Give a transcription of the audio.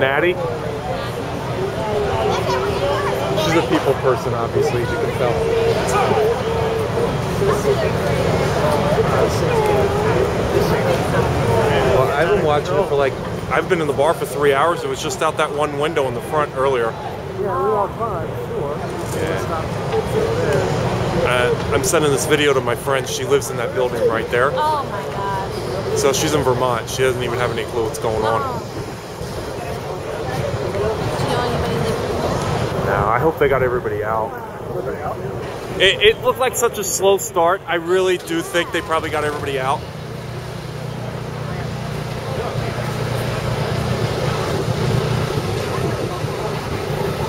Natty. She's a people person, obviously, as you can tell. Well, I've been watching it for like, I've been in the bar for three hours. It was just out that one window in the front earlier. Yeah, we walked by, sure. Uh, I'm sending this video to my friend. She lives in that building right there. Oh my god. So she's in Vermont. She doesn't even have any clue what's going on. Oh. Do you know anybody I hope they got everybody out. It, it looked like such a slow start. I really do think they probably got everybody out.